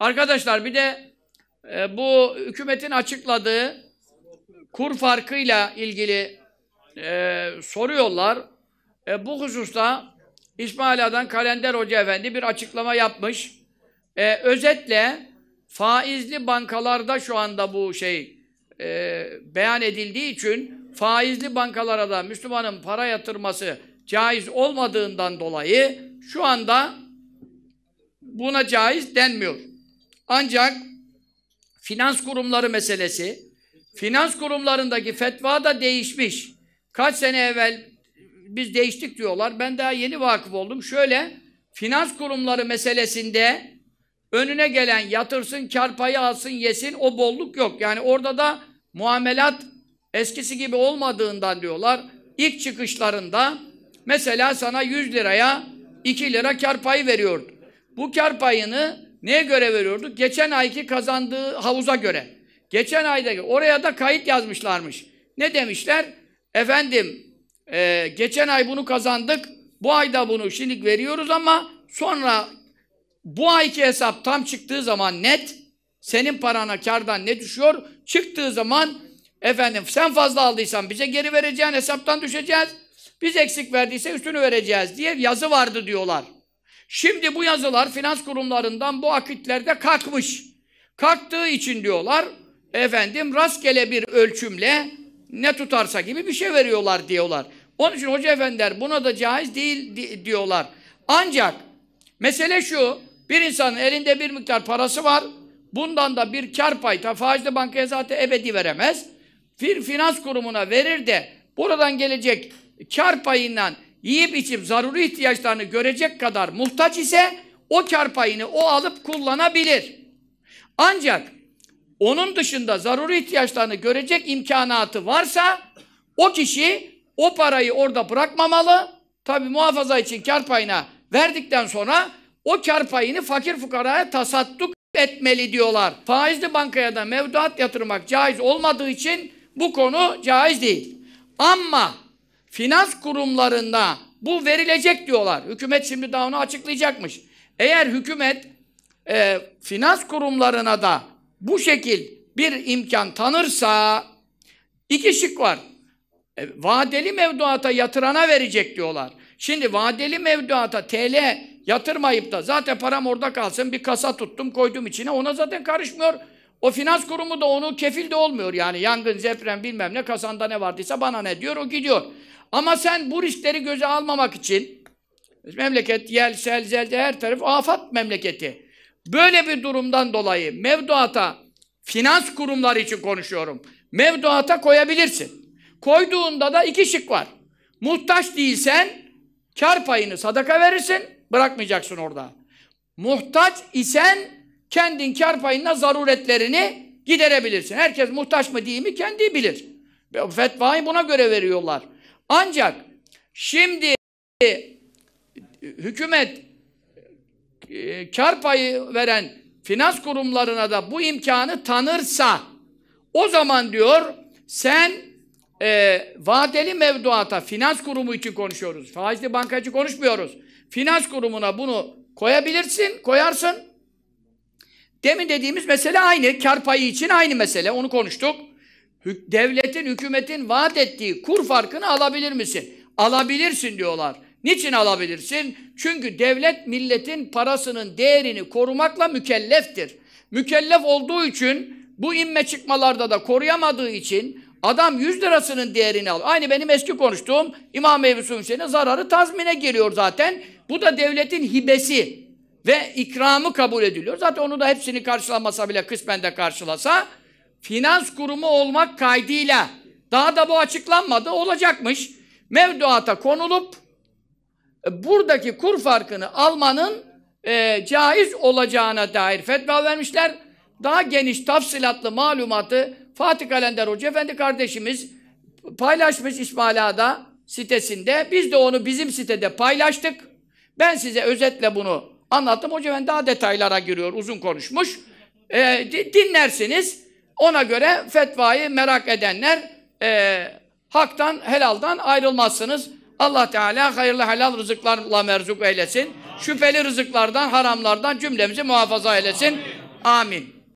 Arkadaşlar bir de e, bu hükümetin açıkladığı kur farkıyla ilgili e, soruyorlar. E, bu hususta İsmail Adan Kalender Hoca Efendi bir açıklama yapmış. E, özetle faizli bankalarda şu anda bu şey e, beyan edildiği için faizli bankalara da Müslümanın para yatırması caiz olmadığından dolayı şu anda buna caiz denmiyor. Ancak finans kurumları meselesi, finans kurumlarındaki fetva da değişmiş. Kaç sene evvel biz değiştik diyorlar. Ben daha yeni vakıf oldum. Şöyle, finans kurumları meselesinde önüne gelen yatırsın, kar payı alsın, yesin o bolluk yok. Yani orada da muamelat eskisi gibi olmadığından diyorlar. İlk çıkışlarında mesela sana 100 liraya 2 lira kar payı veriyordu. Bu kar payını neye göre veriyorduk? Geçen ayki kazandığı havuza göre. Geçen aydaki oraya da kayıt yazmışlarmış. Ne demişler? Efendim e, geçen ay bunu kazandık. Bu ayda bunu şimdilik veriyoruz ama sonra bu ayki hesap tam çıktığı zaman net senin parana kardan ne düşüyor? Çıktığı zaman efendim sen fazla aldıysan bize geri vereceğin hesaptan düşeceğiz. Biz eksik verdiyse üstünü vereceğiz diye yazı vardı diyorlar. Şimdi bu yazılar finans kurumlarından bu akitlerde kalkmış. Kalktığı için diyorlar efendim rastgele bir ölçümle ne tutarsa gibi bir şey veriyorlar diyorlar. Onun için hoca efendiler buna da caiz değil di diyorlar. Ancak mesele şu bir insanın elinde bir miktar parası var. Bundan da bir kar payı, faizli bankaya zaten ebedi veremez. Bir finans kurumuna verir de buradan gelecek kar payından yiyip içip zaruri ihtiyaçlarını görecek kadar muhtaç ise o kar payını o alıp kullanabilir. Ancak onun dışında zaruri ihtiyaçlarını görecek imkanatı varsa o kişi o parayı orada bırakmamalı. Tabi muhafaza için kar payına verdikten sonra o kar payını fakir fukaraya tasadduk etmeli diyorlar. Faizli bankaya da mevduat yatırmak caiz olmadığı için bu konu caiz değil. Ama finans kurumlarında bu verilecek diyorlar. Hükümet şimdi daha onu açıklayacakmış. Eğer hükümet e, finans kurumlarına da bu şekil bir imkan tanırsa iki şık var. E, vadeli mevduata yatırana verecek diyorlar. Şimdi vadeli mevduata TL yatırmayıp da zaten param orada kalsın bir kasa tuttum koydum içine ona zaten karışmıyor. O finans kurumu da onu kefil de olmuyor yani yangın, deprem bilmem ne kasanda ne vardıysa bana ne diyor o gidiyor. Ama sen bu riskleri göze almamak için memleket yel, sel, zelde her taraf afat memleketi. Böyle bir durumdan dolayı mevduata finans kurumları için konuşuyorum. Mevduata koyabilirsin. Koyduğunda da iki şık var. Muhtaç değilsen kar payını sadaka verirsin, bırakmayacaksın orada. Muhtaç isen kendin kar payına zaruretlerini giderebilirsin. Herkes muhtaç mı değil mi kendi bilir. Fetvayı buna göre veriyorlar. Ancak şimdi hükümet e, kar payı veren finans kurumlarına da bu imkanı tanırsa o zaman diyor sen e, vadeli mevduata finans kurumu için konuşuyoruz. Faizli bankacı konuşmuyoruz. Finans kurumuna bunu koyabilirsin, koyarsın. Demin dediğimiz mesele aynı. Kar payı için aynı mesele. Onu konuştuk. Devletin, hükümetin vaat ettiği kur farkını alabilir misin? Alabilirsin diyorlar. Niçin alabilirsin? Çünkü devlet milletin parasının değerini korumakla mükelleftir. Mükellef olduğu için bu inme çıkmalarda da koruyamadığı için adam 100 lirasının değerini al. Aynı benim eski konuştuğum İmam Ebu Hüseyin'e zararı tazmine geliyor zaten. Bu da devletin hibesi ve ikramı kabul ediliyor. Zaten onu da hepsini karşılamasa bile kısmen de karşılasa finans kurumu olmak kaydıyla daha da bu açıklanmadı olacakmış. Mevduata konulup buradaki kur farkını almanın e, caiz olacağına dair fetva vermişler. Daha geniş tafsilatlı malumatı Fatih Kalender Hoca Efendi kardeşimiz paylaşmış İsmail Ağa'da sitesinde. Biz de onu bizim sitede paylaştık. Ben size özetle bunu anlattım. Hoca Efendi daha detaylara giriyor, uzun konuşmuş. E, dinlersiniz. Ona göre fetvayı merak edenler e, haktan, helaldan ayrılmazsınız. Allah Teala hayırlı helal rızıklarla merzuk eylesin. Şüpheli rızıklardan, haramlardan cümlemizi muhafaza eylesin. Amin.